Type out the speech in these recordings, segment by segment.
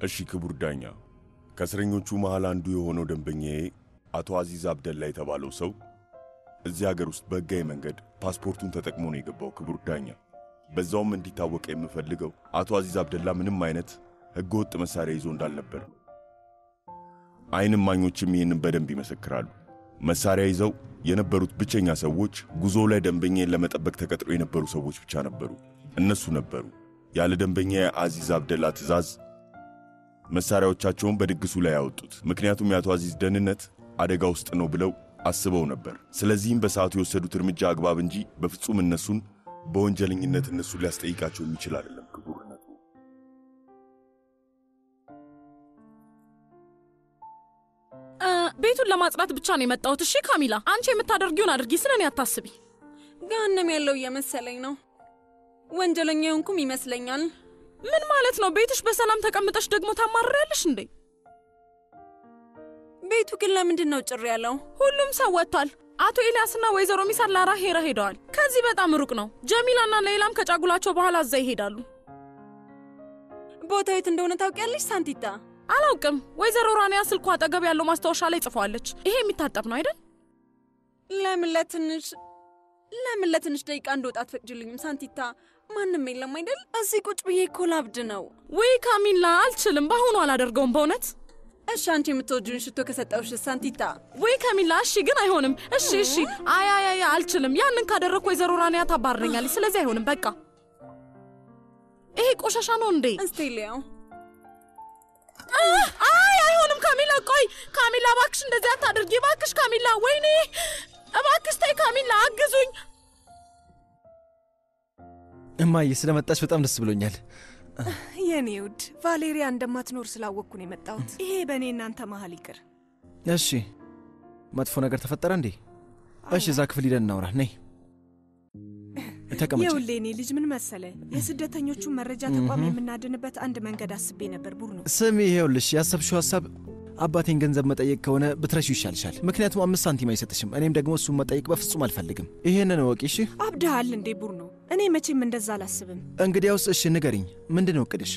እሺ ክቡር ዳኛ፣ ከእስረኞቹ መሃል አንዱ የሆነው ደንበኛዬ አቶ አዚዝ አብደላ የተባለው ሰው እዚህ ሀገር ውስጥ በሕጋዊ መንገድ ፓስፖርቱን ተጠቅሞ ነው የገባው። ክቡር ዳኛ፣ በዛውም እንዲታወቅ የምፈልገው አቶ አዚዝ አብደላ ምንም አይነት ሕገወጥ መሳሪያ ይዞ እንዳልነበር፣ አይን እማኞችም ይህንን በደንብ ይመሰክራሉ። መሳሪያ ይዘው የነበሩት ብቸኛ ሰዎች ጉዞ ላይ ደንበኛዬን ለመጠበቅ ተቀጥሮ የነበሩ ሰዎች ብቻ ነበሩ። እነሱ ነበሩ ያለ ደንበኛ የአዚዝ አብደላ ትዕዛዝ መሳሪያዎቻቸውን በድግሱ ላይ ያወጡት። ምክንያቱም የአቶ አዚዝ ደህንነት አደጋ ውስጥ ነው ብለው አስበው ነበር። ስለዚህም በሰዓቱ የወሰዱት እርምጃ አግባብ እንጂ በፍጹም እነሱን በወንጀለኝነት እነሱን ሊያስጠይቃቸው የሚችል አይደለም። ክቡርነቱ ቤቱን ለማጽዳት ብቻ ነው የመጣሁት። እሺ ካሚላ፣ አንቺ የምታደርጊውን አድርጊ፣ ስለ እኔ አታስቢ። ገሃነም ያለው እየመሰለኝ ነው። ወንጀለኛ የሆንኩም ይመስለኛል። ምን ማለት ነው? ቤትሽ በሰላም ተቀምጠሽ ደግሞ ታማርሪያለሽ እንዴ? ቤቱ ግን ለምንድን ነው ጭር ያለው? ሁሉም ሰው ወጥቷል። አቶ ኤልያስና ወይዘሮ ሚሳል ላራ ሄራ ሄደዋል። ከዚህ በጣም ሩቅ ነው። ጀሚላና ሌላም ከጫጉላቸው በኋላ እዛ ይሄዳሉ። ቦታው የት እንደሆነ ታውቂያለሽ ሳንቲታ? አላውቅም። ወይዘሮ ራንያ ስልኳ አጠገብ ያለው ማስታወሻ ላይ ጽፏለች። ይሄ የሚታጠብ ነው አይደል? ለምን ለትንሽ ለምን ለትንሽ ደቂቃ እንደወጣ አትፈቅጂልኝም ሳንቲታ? ማንም የለም አይደል? እዚህ ቁጭ ብዬ እኮ ላብድ ነው። ውይ ካሚላ፣ አልችልም። በአሁኑ አላደርገውም በእውነት እሺ አንቺ የምትወጂውን ሽቶ ከሰጠውሽ ሳንቲታ? ወይ ከሚላ፣ እሺ ግን አይሆንም። እሺ እሺ፣ አይ፣ አልችልም። ያንን ካደረግኩ ወይዘሮ ራንያ ታባርረኛለች። ስለዚህ አይሆንም። በቃ ይሄ ቆሻሻ ነው እንዴ? እስቲ ሊያው አይ አይሆንም። ካሚላ ቆይ፣ ካሚላ እባክሽ እንደዚህ አታድርጊ እባክሽ ካሚላ። ወይኔ እባክሽ ተይ ካሚላ፣ አግዙኝ። እማዬ ስለመጣች በጣም ደስ ብሎኛል። የኔ ውድ ቫሌሪያ እንደማትኖር ስላወቅኩ ነው የመጣሁት። ይሄ በእኔ እናንተ መሀል ይቅር። እሺ መጥፎ ነገር ተፈጠረ እንዴ? እሺ እዛ ክፍል ሂደን እናውራ። ነይ ተቀመጭ። የውሌ እኔ ልጅ ምን መሰለ፣ የስደተኞቹን መረጃ ተቋም የምናድንበት አንድ መንገድ አስቤ ነበር። ቡርኖ ስሚ፣ ይኸውልሽ ያሰብሽው ሀሳብ አባቴን ገንዘብ መጠየቅ ከሆነ ብትረሺው ይሻልሻል። ምክንያቱም አምስት ሳንቲም አይሰጥሽም። እኔም ደግሞ እሱን መጠየቅ በፍጹም አልፈልግም። ይሄንን እወቂ እሺ። አብድሃል እንዴ ቡርኖ? እኔ መቼም እንደዛ አላስብም። እንግዲያውስ እሺ ንገሪኝ፣ ምንድን ነው እቅድሽ?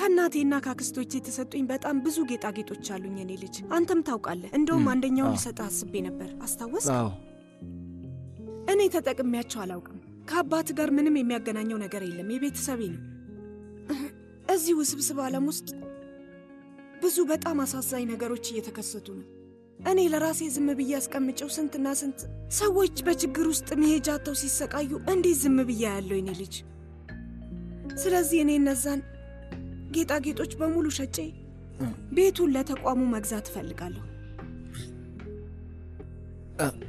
ከእናቴና ከአክስቶቼ የተሰጡኝ በጣም ብዙ ጌጣጌጦች አሉኝ። የኔ ልጅ አንተም ታውቃለህ። እንደውም አንደኛውን ልሰጥህ አስቤ ነበር። አስታወስ? አዎ እኔ ተጠቅሜያቸው አላውቅም። ከአባት ጋር ምንም የሚያገናኘው ነገር የለም። የቤተሰቤ ነው። እዚህ ውስብስብ ዓለም ውስጥ ብዙ በጣም አሳዛኝ ነገሮች እየተከሰቱ ነው። እኔ ለራሴ ዝም ብዬ አስቀምጨው ስንትና ስንት ሰዎች በችግር ውስጥ መሄጃ አጥተው ሲሰቃዩ እንዴት ዝም ብዬ ያለው የኔ ልጅ። ስለዚህ እኔ እነዛን ጌጣጌጦች በሙሉ ሸጬ ቤቱን ለተቋሙ መግዛት እፈልጋለሁ።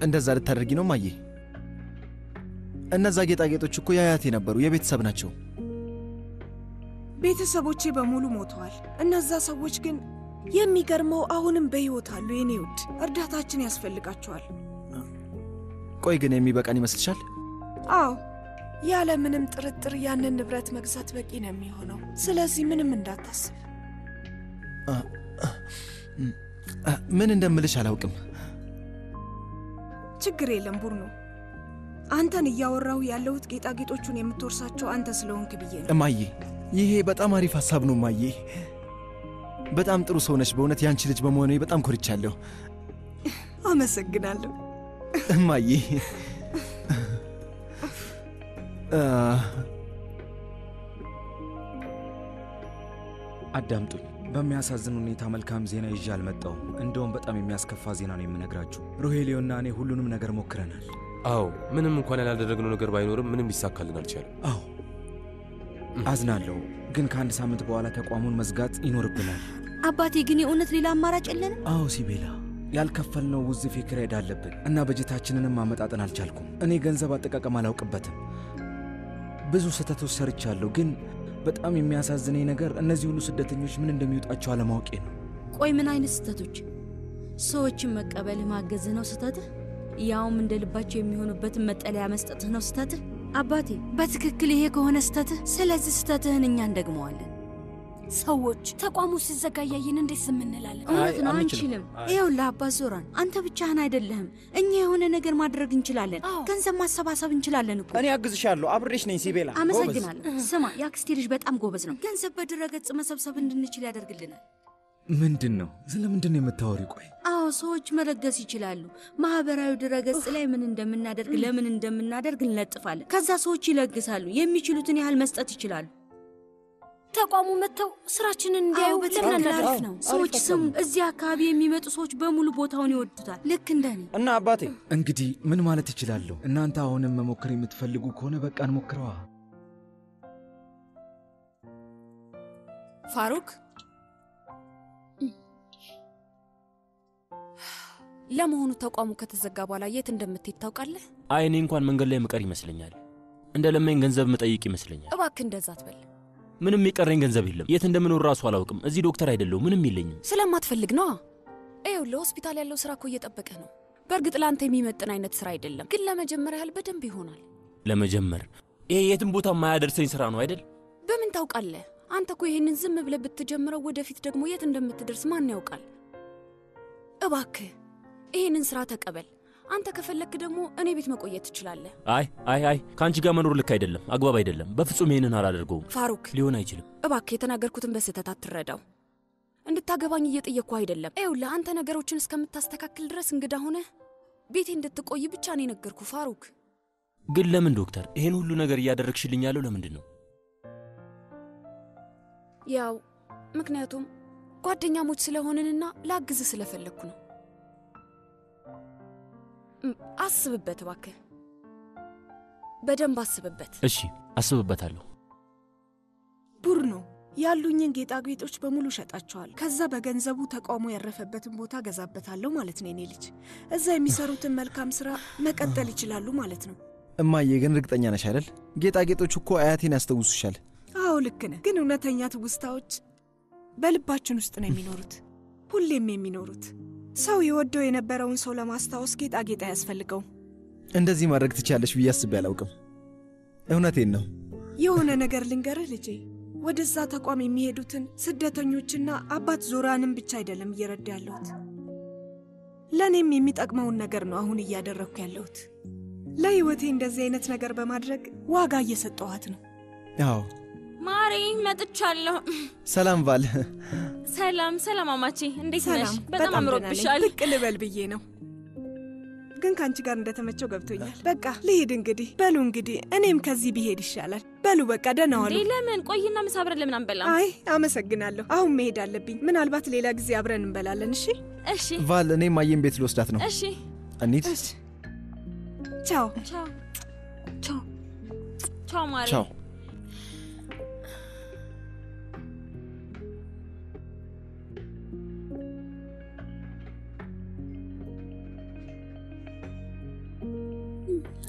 እንደዛ ልታደርጊ ነው ማዬ? እነዛ ጌጣጌጦች እኮ የአያቴ ነበሩ፣ የቤተሰብ ናቸው። ቤተሰቦቼ በሙሉ ሞተዋል። እነዛ ሰዎች ግን የሚገርመው አሁንም በሕይወት አሉ። የኔ ውድ እርዳታችን ያስፈልጋቸዋል። ቆይ ግን የሚበቃን ይመስልሻል? አዎ ያለ ምንም ጥርጥር ያንን ንብረት መግዛት በቂ ነው የሚሆነው። ስለዚህ ምንም እንዳታስብ። ምን እንደምልሽ አላውቅም። ችግር የለም ቡርኖ። አንተን እያወራሁ ያለሁት ጌጣጌጦቹን የምትወርሳቸው አንተ ስለሆንክ ብዬ ነው። እማዬ ይሄ በጣም አሪፍ ሀሳብ ነው እማዬ። በጣም ጥሩ ሰው ነች። በእውነት የአንቺ ልጅ በመሆኔ በጣም ኮርቻለሁ አመሰግናለሁ። እማዬ። አ፣ አዳምጡኝ። በሚያሳዝን ሁኔታ መልካም ዜና ይዤ አልመጣሁም። እንደውም በጣም የሚያስከፋ ዜና ነው የምነግራችሁ። ሮሄሊዮና እኔ ሁሉንም ነገር ሞክረናል። አዎ ምንም እንኳን ያላደረግነው ነገር ባይኖርም ምንም ሊሳካልን አልቻለም። አዎ አዝናለሁ፣ ግን ከአንድ ሳምንት በኋላ ተቋሙን መዝጋት ይኖርብናል። አባቴ ግን የእውነት ሌላ አማራጭ የለንም? አዎ ሲቤላ፣ ያልከፈልነው ውዝፍ የኪራይ ዕዳ አለብን እና በጀታችንንም ማመጣጠን አልቻልኩም። እኔ ገንዘብ አጠቃቀም አላውቅበትም። ብዙ ስህተቶች ሰርቻለሁ፣ ግን በጣም የሚያሳዝነኝ ነገር እነዚህ ሁሉ ስደተኞች ምን እንደሚወጣቸው አለማወቄ ነው። ቆይ ምን አይነት ስህተቶች? ሰዎችን መቀበልህ ማገዝህ ነው ስህተትህ? ያውም እንደ ልባቸው የሚሆኑበትን መጠለያ መስጠትህ ነው ስህተትህ? አባቴ በትክክል ይሄ ከሆነ ስህተትህ፣ ስለዚህ ስህተትህን እኛ እንደግመዋለን። ሰዎች ተቋሙ ሲዘጋ እያየን እንዴት ዝም እንላለን? እውነት ነው፣ አንችልም። አንችልም። ይኸውልህ አባት ዞራን፣ አንተ ብቻህን አይደለህም። እኛ የሆነ ነገር ማድረግ እንችላለን። ገንዘብ ማሰባሰብ እንችላለን እኮ። እኔ አግዝሻለሁ። አብሬሽ ነኝ ሲቤላ። አመሰግናለሁ። ስማ፣ የአክስቴ ልጅ በጣም ጎበዝ ነው። ገንዘብ በድረገጽ መሰብሰብ እንድንችል ያደርግልናል። ምንድን ነው? ስለምንድን ነው የምታወሪ? ቆይ አዎ ሰዎች መለገስ ይችላሉ። ማህበራዊ ድረገጽ ላይ ምን እንደምናደርግ ለምን እንደምናደርግ እንለጥፋለን። ከዛ ሰዎች ይለግሳሉ። የሚችሉትን ያህል መስጠት ይችላሉ። ተቋሙ መጥተው ስራችንን እንዲያዩ አሪፍ ነው። ሰዎች ስሙ፣ እዚህ አካባቢ የሚመጡ ሰዎች በሙሉ ቦታውን ይወዱታል። ልክ እንደኔ። እና አባቴ እንግዲህ ምን ማለት እችላለሁ? እናንተ አሁንም መሞከር የምትፈልጉ ከሆነ በቃ እንሞክረዋ። ፋሩክ ለመሆኑ ተቋሙ ከተዘጋ በኋላ የት እንደምትሄድ ታውቃለህ? አይ እኔ እንኳን መንገድ ላይ ምቀር ይመስለኛል። እንደ ለመኝ ገንዘብ ምጠይቅ ይመስለኛል። እባክህ እንደዛ አትበል። ምንም የቀረኝ ገንዘብ የለም። የት እንደምኖር ራሱ አላውቅም። እዚህ ዶክተር አይደለሁ፣ ምንም የለኝም። ስለማትፈልግ ነዋ። ይኸው ለሆስፒታል ያለው ስራ እኮ እየጠበቀ ነው። በእርግጥ ለአንተ የሚመጥን አይነት ስራ አይደለም፣ ግን ለመጀመሪያ ያህል በደንብ ይሆናል። ለመጀመር ይሄ የትም ቦታ የማያደርሰኝ ስራ ነው አይደል? በምን ታውቃለህ? አንተ እኮ ይህንን ዝም ብለህ ብትጀምረው ወደፊት ደግሞ የት እንደምትደርስ ማን ያውቃል? እባክህ ይህንን ስራ ተቀበል። አንተ ከፈለክ ደግሞ እኔ ቤት መቆየት ትችላለህ። አይ አይ አይ ከአንቺ ጋር መኖር ልክ አይደለም፣ አግባብ አይደለም። በፍጹም ይህንን አላደርገውም። ፋሩክ ሊሆን አይችልም። እባክህ የተናገርኩትን በስህተት አትረዳው። እንድታገባኝ እየጠየቅኩ አይደለም። ይኸውልህ አንተ ነገሮችን እስከምታስተካክል ድረስ እንግዳ ሆነህ ቤቴ እንድትቆይ ብቻ ነው የነገርኩ ፋሩክ። ግን ለምን ዶክተር ይሄን ሁሉ ነገር እያደረግሽልኝ ያለው ለምንድን ነው? ያው ምክንያቱም ጓደኛሞች ስለሆንንና ላግዝ ስለፈለግኩ ነው። አስብበት እባክህ፣ በደንብ አስብበት። እሺ አስብበታለሁ። ቡርኖ ያሉኝን ጌጣጌጦች በሙሉ ሸጣቸዋል። ከዛ በገንዘቡ ተቃውሞ ያረፈበትን ቦታ ገዛበታለሁ ማለት ነው። የኔ ልጅ እዛ የሚሰሩትን መልካም ስራ መቀጠል ይችላሉ ማለት ነው። እማዬ ግን እርግጠኛ ነሽ አይደል? ጌጣጌጦች እኮ አያቴን ያስታውሱሻል። አዎ ልክ ነህ። ግን እውነተኛ ትውስታዎች በልባችን ውስጥ ነው የሚኖሩት፣ ሁሌም የሚኖሩት። ሰው የወደው የነበረውን ሰው ለማስታወስ ጌጣጌጥ አያስፈልገውም። እንደዚህ ማድረግ ትችያለሽ ብዬ አስቤ አላውቅም። እውነቴን ነው። የሆነ ነገር ልንገርህ ልጄ፣ ወደዛ ተቋም የሚሄዱትን ስደተኞችና አባት ዞራንም ብቻ አይደለም እየረዳ ያለሁት፣ ለእኔም የሚጠቅመውን ነገር ነው አሁን እያደረግኩ ያለሁት። ለሕይወቴ እንደዚህ አይነት ነገር በማድረግ ዋጋ እየሰጠኋት ነው። አዎ ማሪ መጥቻለሁ። ሰላም ቫል። ሰላም ሰላም፣ አማቼ እንዴት ነሽ? በጣም ደህና ነኝ። አምሮብሻል። ብቅ ልበል ብዬ ነው፣ ግን ከአንቺ ጋር እንደተመቸው ገብቶኛል። በቃ ልሂድ እንግዲህ። በሉ እንግዲህ እኔም ከዚህ ብሄድ ይሻላል። በሉ በቃ ደህና ዋሉ። ለምን ቆይና ምሳ አብረን ለምን አንበላም? አይ አመሰግናለሁ። አሁን መሄድ አለብኝ። ምናልባት ሌላ ጊዜ አብረን እንበላለን። እሺ እሺ ቫል፣ እኔ ማየን ቤት ልወስዳት ነው። እሺ። እንሂድ። ቻው ቻው ቻው ቻው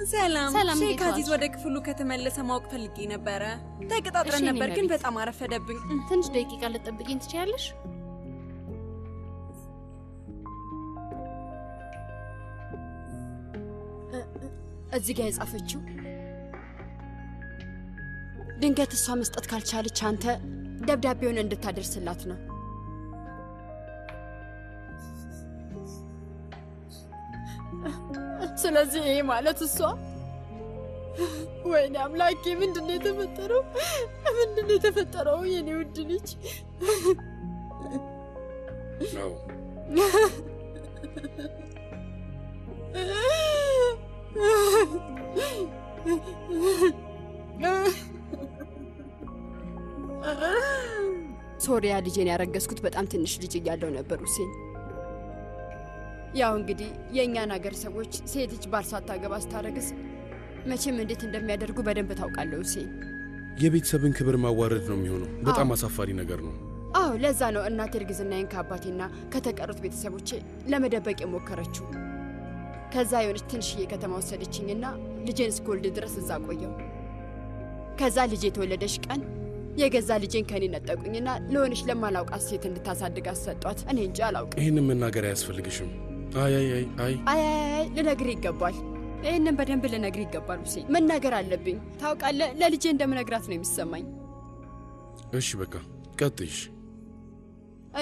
ሰላም ሰላም፣ ሼክ አዚዝ? ወደ ክፍሉ ከተመለሰ ማወቅ ፈልጌ ነበረ። ተቀጣጥረን ነበር ግን በጣም አረፈደብኝ። ትንሽ ደቂቃ ልጠብቂኝ ትችያለሽ? እዚህ ጋር የጻፈችው ድንገት እሷ መስጠት ካልቻለች አንተ ደብዳቤውን እንድታደርስላት ነው። ስለዚህ ይሄ ማለት እሷ ወይኔ አምላኬ፣ ምንድን ነው የተፈጠረው? ምንድን ነው የተፈጠረው? የኔ ውድ ልጅ ሶሪያ ልጄን ያረገዝኩት በጣም ትንሽ ልጅ እያለው ነበር ሁሴን። ያው እንግዲህ የእኛን ሀገር ሰዎች ሴት ልጅ ባል ሳታገባ ስታረግዝ መቼም እንዴት እንደሚያደርጉ በደንብ ታውቃለህ ሁሴን። የቤተሰብን ክብር ማዋረድ ነው የሚሆነው። በጣም አሳፋሪ ነገር ነው። አዎ ለዛ ነው እናቴ እርግዝናዬን ከአባቴና ከተቀሩት ቤተሰቦቼ ለመደበቅ የሞከረችው። ከዛ የሆነች ትንሽዬ ከተማ ወሰደችኝና ልጄን እስክወልድ ድረስ እዛ ቆየው። ከዛ ልጄ የተወለደች ቀን የገዛ ልጄን ከኔ ነጠቁኝና ለሆነች ለማላውቃት ሴት እንድታሳድግ አሰጧት። እኔ እንጂ አላውቅም። ይህንን መናገር አያስፈልግሽም። አይ አይ አይ አይ አይ አይ አይ ልነግር ይገባል። ይህንን በደንብ ልነግር ይገባል ሁሴን። መናገር አለብኝ። ታውቃለህ፣ ለልጄ እንደምነግራት ነው የሚሰማኝ። እሺ በቃ ቀጥሽ።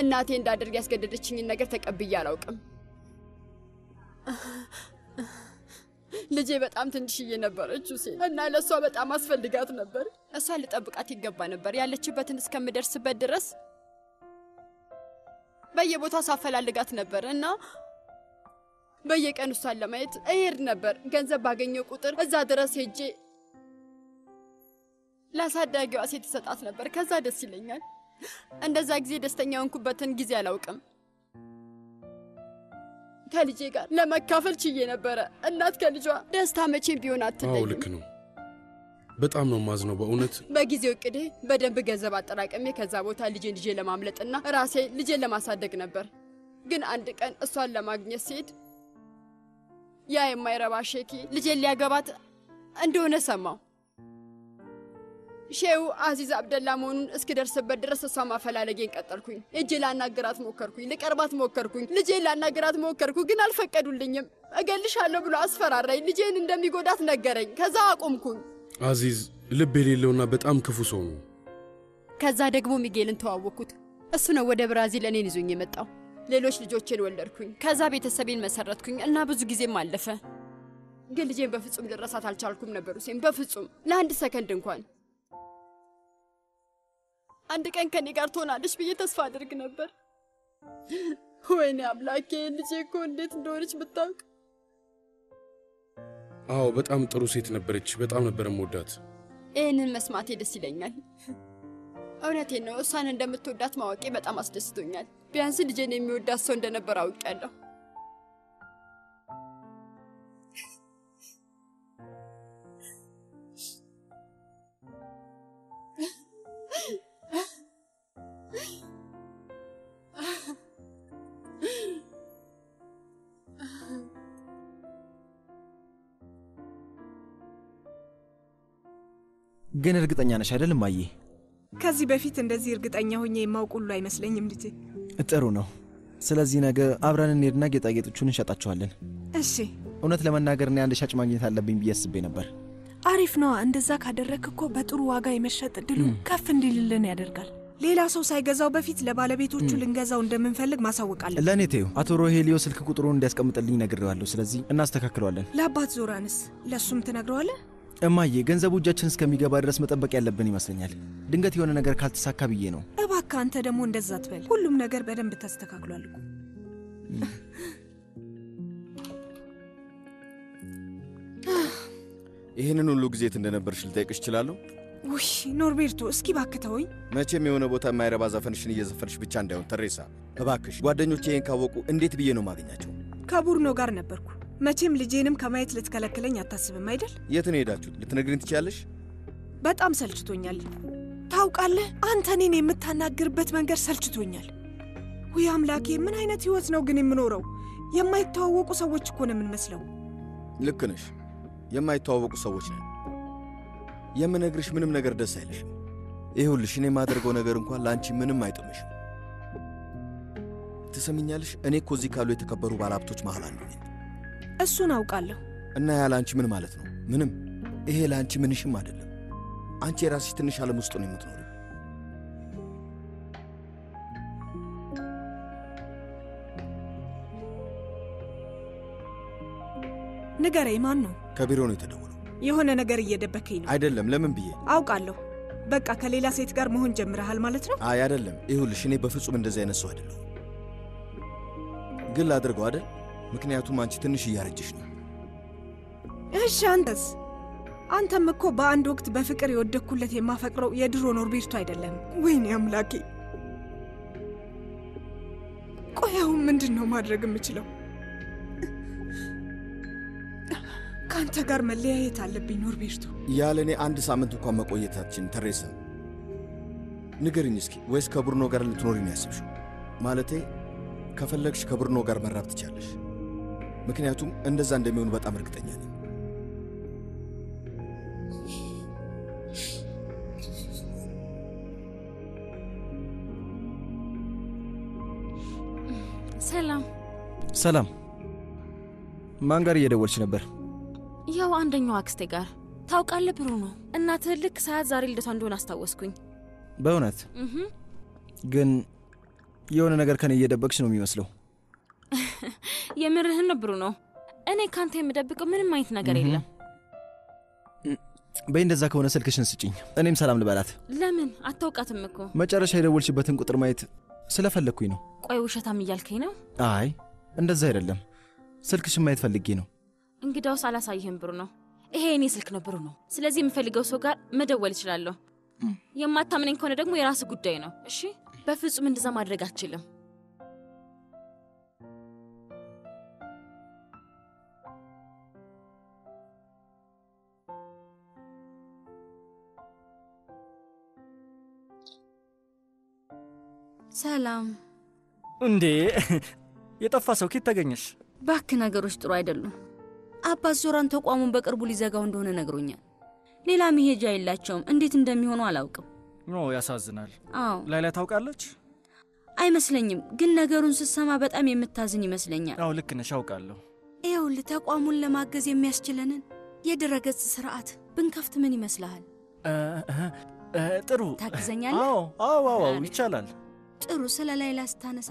እናቴ እንዳደርግ ያስገደደችኝን ነገር ተቀብዬ አላውቅም። ልጄ በጣም ትንሽዬ ነበረች ሁሴን እና ለእሷ በጣም አስፈልጋት ነበር። እሷ ልጠብቃት ይገባ ነበር። ያለችበትን እስከምደርስበት ድረስ በየቦታው ሳፈላልጋት ነበር እና በየቀኑ እሷን ለማየት እሄድ ነበር። ገንዘብ ባገኘው ቁጥር እዛ ድረስ ሄጄ ለአሳዳጊዋ ሴት ትሰጣት ነበር። ከዛ ደስ ይለኛል። እንደዛ ጊዜ ደስተኛ የሆንኩበትን ጊዜ አላውቅም። ከልጄ ጋር ለመካፈል ችዬ ነበረ። እናት ከልጇ ደስታ መቼም ቢሆን አትለይም። ልክ ነው። በጣም ነው ማዝነው በእውነት በጊዜው እቅዴ በደንብ ገንዘብ አጠራቀሜ ከዛ ቦታ ልጄን ልጄ ለማምለጥና ራሴ ልጄን ለማሳደግ ነበር። ግን አንድ ቀን እሷን ለማግኘት ሲሄድ ያ የማይረባ ሼኪ ልጄን ሊያገባት እንደሆነ ሰማው። ሼው አዚዝ አብደላ መሆኑን እስክደርስበት ድረስ እሷ ማፈላለጌን ቀጠልኩኝ። እጄ ላናግራት ሞከርኩኝ፣ ልቀርባት ሞከርኩኝ፣ ልጄን ላናግራት ሞከርኩ፣ ግን አልፈቀዱልኝም። እገልሻለሁ ብሎ አስፈራራኝ። ልጄን እንደሚጎዳት ነገረኝ። ከዛ አቆምኩኝ። አዚዝ ልብ የሌለውና በጣም ክፉ ሰው ነው። ከዛ ደግሞ ሚጌልን ተዋወቅኩት። እሱ ነው ወደ ብራዚል እኔን ይዞኝ የመጣው። ሌሎች ልጆቼን ወለድኩኝ። ከዛ ቤተሰቤን መሰረትኩኝ እና ብዙ ጊዜም አለፈ። ግን ልጄን በፍጹም ልረሳት አልቻልኩም ነበር ሁሴን፣ በፍጹም ለአንድ ሰከንድ እንኳን። አንድ ቀን ከኔ ጋር ትሆናለች ብዬ ተስፋ አድርግ ነበር። ወይኔ አምላኬ፣ ልጄ እኮ እንዴት እንደሆነች ብታውቅ። አዎ በጣም ጥሩ ሴት ነበረች። በጣም ነበር የምወዳት። ይህንን መስማቴ ደስ ይለኛል። እውነቴን ነው። እሷን እንደምትወዳት ማወቄ በጣም አስደስቶኛል። ቢያንስ ልጄን የሚወዳት ሰው እንደነበር አውቄያለሁ። ግን እርግጠኛ ነሽ አይደል እማዬ? ከዚህ በፊት እንደዚህ እርግጠኛ ሆኜ የማውቅ ሁሉ አይመስለኝም ልጄ። ጥሩ ነው። ስለዚህ ነገ አብረን እንሄድና ጌጣጌጦቹን እንሸጣቸዋለን። እሺ እውነት ለመናገር እኔ አንድ ሻጭ ማግኘት አለብኝ ብዬ አስቤ ነበር። አሪፍ ነዋ። እንደዛ ካደረግክ እኮ በጥሩ ዋጋ የመሸጥ እድሉ ከፍ እንዲልልን ያደርጋል። ሌላ ሰው ሳይገዛው በፊት ለባለቤቶቹ ልንገዛው እንደምንፈልግ ማሳወቅ አለብን። ለእኔ ተይው። አቶ ሮሄሊዮ ስልክ ቁጥሩን እንዲያስቀምጥልኝ ነግሬዋለሁ። ስለዚህ እናስተካክለዋለን። ለአባት ዞራንስ ለእሱም ትነግረዋለህ? እማዬ ገንዘቡ እጃችን እስከሚገባ ድረስ መጠበቅ ያለብን ይመስለኛል። ድንገት የሆነ ነገር ካልተሳካ ብዬ ነው። እባክህ አንተ ደግሞ እንደዛ ትበል። ሁሉም ነገር በደንብ ተስተካክሏል እኮ። ይህንን ሁሉ ጊዜ የት እንደነበርሽ ልጠይቅሽ እችላለሁ? ውይ ኖርቤርቶ፣ እስኪ እባክህ ተወኝ። መቼም የሆነ ቦታ የማይረባ ዘፈንሽን እየዘፈንሽ ብቻ እንዳይሆን ተሬሳ፣ እባክሽ። ጓደኞቼ ይህን ካወቁ እንዴት ብዬ ነው ማገኛቸው? ከቡርኖ ጋር ነበርኩ። መቼም ልጄንም ከማየት ልትከለክለኝ አታስብም አይደል? የት ነው የሄዳችሁት? ልትነግሪኝ ትችያለሽ? በጣም ሰልችቶኛል። ታውቃለህ፣ አንተ እኔን የምታናግርበት መንገድ ሰልችቶኛል። ውይ አምላኬ፣ ምን አይነት ህይወት ነው ግን የምኖረው? የማይተዋወቁ ሰዎች እኮ ነው የምንመስለው። ልክ ነሽ። የማይተዋወቁ ሰዎች ነን። የምነግርሽ ምንም ነገር ደስ አይልሽም። ይሁልሽ እኔ የማደርገው ነገር እንኳን ለአንቺ ምንም አይጥምሽም። ትሰምኛለሽ? እኔ እኮ እዚህ ካሉ የተከበሩ ባለሀብቶች መሃል አንዱ ነኝ እሱን አውቃለሁ። እና ያ ለአንቺ ምን ማለት ነው? ምንም። ይሄ ለአንቺ ምንሽም አይደለም። አንቺ የራስሽ ትንሽ ዓለም ውስጥ ነው የምትኖሪው። ንገረኝ፣ ማን ነው? ከቢሮ ነው የተደወለው። የሆነ ነገር እየደበከኝ ነው። አይደለም። ለምን ብዬ አውቃለሁ። በቃ ከሌላ ሴት ጋር መሆን ጀምረሃል ማለት ነው? አይ አይደለም። ይሁልሽ እኔ በፍጹም እንደዚህ አይነት ሰው አይደለሁ። ግን ላድርገው አይደል? ምክንያቱም አንቺ ትንሽ እያረጀሽ ነው። እሺ፣ አንተስ? አንተም እኮ በአንድ ወቅት በፍቅር የወደቅኩለት የማፈቅረው የድሮ ኖርቤርቶ አይደለም። ወይኔ አምላኬ! ቆይ አሁን ምንድን ነው ማድረግ የምችለው? ከአንተ ጋር መለያየት አለብኝ ኖርቤርቶ። ያለ እኔ አንድ ሳምንት እንኳን መቆየታችን ተሬሳ፣ ንገርኝ እስኪ፣ ወይስ ከቡርኖ ጋር ልትኖሪ ነው ያስብሽው? ማለቴ ከፈለግሽ ከቡርኖ ጋር መራብ ትቻለሽ። ምክንያቱም እንደዛ እንደሚሆን በጣም እርግጠኛ ነኝ። ሰላም። ሰላም። ማን ጋር እየደወልች ነበር? ያው አንደኛው አክስቴ ጋር ታውቃለህ፣ ብሩ ነው እናትህ ልክ ሰዓት ዛሬ ልደቷ እንደሆነ አስታወስኩኝ። በእውነት ግን የሆነ ነገር ከኔ እየደበቅሽ ነው የሚመስለው። የምርህን ነው ብሩኖ? እኔ ካንተ የምደብቀው ምንም አይነት ነገር የለም። በይ እንደዛ ከሆነ ስልክሽን ስጭኝ፣ እኔም ሰላም ልበላት። ለምን አታውቃትም እኮ። መጨረሻ የደወልሽበትን ቁጥር ማየት ስለፈለግኩኝ ነው። ቆይ ውሸታም እያልከኝ ነው? አይ እንደዛ አይደለም፣ ስልክሽን ማየት ፈልጌ ነው። እንግዳውስ አላሳይህም ብሩኖ። ይሄ የኔ ስልክ ነው ብሩኖ። ስለዚህ የምፈልገው ሰው ጋር መደወል እችላለሁ። የማታምነኝ ከሆነ ደግሞ የራስ ጉዳይ ነው። እሺ፣ በፍጹም እንደዛ ማድረግ አትችልም። ሰላም። እንዴ የጠፋ ሰው ኬት ተገኘሽ? ባክ ነገሮች ጥሩ አይደሉም። አባት ዞራን ተቋሙን በቅርቡ ሊዘጋው እንደሆነ ነግሮኛል። ሌላ መሄጃ የላቸውም። እንዴት እንደሚሆኑ አላውቅም። ኦ ያሳዝናል። አዎ ላይላ ታውቃለች? አይመስለኝም፣ ግን ነገሩን ስሰማ በጣም የምታዝን ይመስለኛል። አዎ ልክ ነሽ፣ አውቃለሁ። ይኸውልህ ተቋሙን ለማገዝ የሚያስችለንን የድረገጽ ስርዓት ብንከፍት ምን ይመስልሃል? ጥሩ ታግዘኛለህ? አዎ አዎ ይቻላል። ጥሩ። ስለ ላይላ ስታነሳ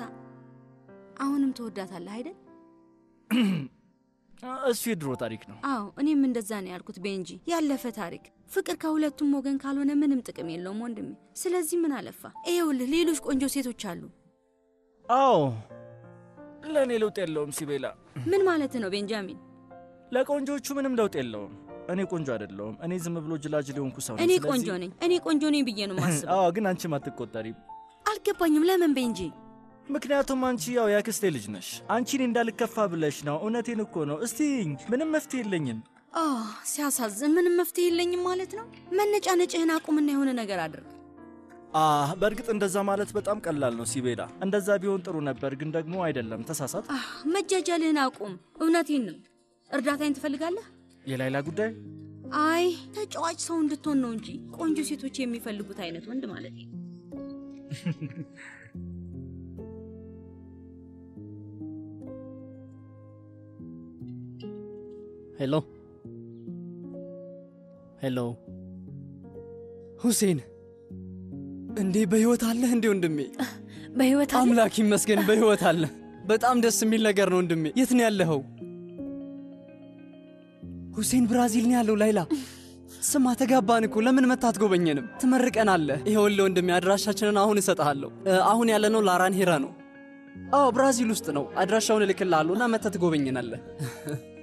አሁንም ትወዳታለህ አይደል? እሱ የድሮ ታሪክ ነው። አዎ እኔም እንደዛ ነው ያልኩት ቤንጂ። ያለፈ ታሪክ። ፍቅር ከሁለቱም ወገን ካልሆነ ምንም ጥቅም የለውም ወንድሜ። ስለዚህ ምን አለፋ፣ ይኸውልህ ሌሎች ቆንጆ ሴቶች አሉ። አዎ ለእኔ ለውጥ የለውም ሲቤላ። ምን ማለት ነው ቤንጃሚን? ለቆንጆቹ ምንም ለውጥ የለውም። እኔ ቆንጆ አይደለሁም። እኔ ዝም ብሎ ጅላጅል የሆንኩ ሰው እኔ ቆንጆ ነኝ፣ እኔ ቆንጆ ነኝ ብዬ ነው ማስበው። አዎ ግን አንቺም አትቆጠሪም። አልገባኝም። ለምን ቤንጂ? ምክንያቱም አንቺ ያው ያክስቴ ልጅ ነሽ። አንቺን እንዳልከፋ ብለሽ ነው። እውነቴን እኮ ነው። እስቲ ምንም መፍትሄ የለኝም። ኦ ሲያሳዝን፣ ምንም መፍትሄ የለኝም ማለት ነው። መነጫነጭህን አቁምና የሆነ ነገር አድርግ። በእርግጥ እንደዛ ማለት በጣም ቀላል ነው ሲቤላ። እንደዛ ቢሆን ጥሩ ነበር፣ ግን ደግሞ አይደለም። ተሳሳት። መጃጃልህን አቁም። እውነቴን ነው። እርዳታኝ ትፈልጋለህ? የላይላ ጉዳይ አይ ተጫዋች ሰው እንድትሆን ነው እንጂ ቆንጆ ሴቶች የሚፈልጉት አይነት ወንድ ማለት ነው። ሄሎ ሄሎ፣ ሁሴን እንዴ በህይወት አለህ እንዴ ወንድሜ? በህይወት አለ? አምላክ ይመስገን በህይወት አለ። በጣም ደስ የሚል ነገር ነው ወንድሜ። የት ነው ያለኸው? ሁሴን ብራዚል ነው ያለው። ላይላ ስማ፣ ተጋባን እኮ ለምን መታ አትጎበኘንም? ትመርቀናለህ። ይኸውልህ ወንድሜ አድራሻችንን አሁን እሰጥሃለሁ። አሁን ያለነው ላራን ሄራ ነው። አዎ ብራዚል ውስጥ ነው። አድራሻውን እልክልሃለሁ እና መተህ ትጎበኘናለህ።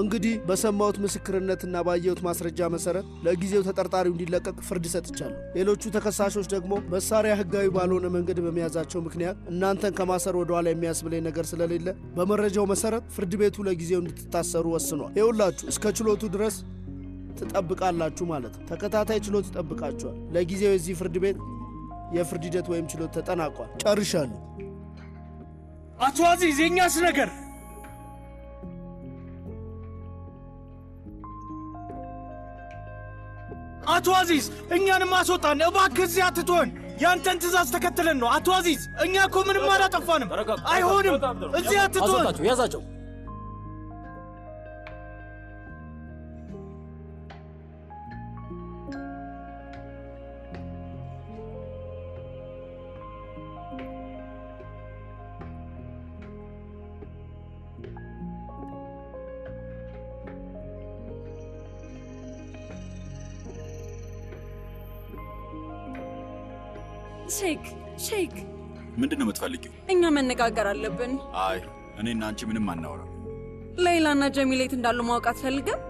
እንግዲህ በሰማሁት ምስክርነትና ባየሁት ማስረጃ መሰረት ለጊዜው ተጠርጣሪው እንዲለቀቅ ፍርድ ሰጥቻለሁ። ሌሎቹ ተከሳሾች ደግሞ መሳሪያ ህጋዊ ባልሆነ መንገድ በመያዛቸው ምክንያት እናንተን ከማሰር ወደኋላ የሚያስብለኝ ነገር ስለሌለ በመረጃው መሰረት ፍርድ ቤቱ ለጊዜው እንድትታሰሩ ወስኗል። ይኸውላችሁ እስከ ችሎቱ ድረስ ትጠብቃላችሁ ማለት ነው። ተከታታይ ችሎት ይጠብቃችኋል። ለጊዜው የዚህ ፍርድ ቤት የፍርድ ሂደት ወይም ችሎት ተጠናቋል። ጨርሻለሁ። አቶ አዚዝ የእኛስ ነገር አቶ አዚዝ እኛንም አስወጣን እባክህ፣ እዚህ አትቶን። ያንተን ትእዛዝ ተከትለን ነው አቶ አዚዝ። እኛ እኮ ምንም አላጠፋንም። አይሆንም፣ እዚህ አስወጣቸው፣ ያዛቸው። ሼክ ሼክ፣ ምንድን ነው የምትፈልጊው? እኛ መነጋገር አለብን። አይ እኔና አንቺ ምንም አናወራም። ሌይላና ጀሚሌት እንዳሉ ማወቅ አትፈልግም?